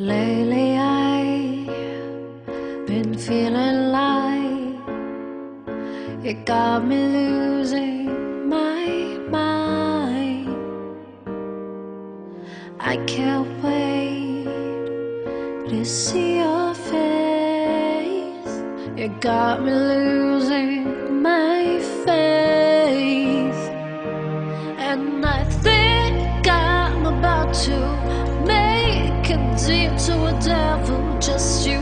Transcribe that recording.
Lately I've been feeling like you got me losing my mind. I can't wait to see your face. You got me losing easy to a devil, just you.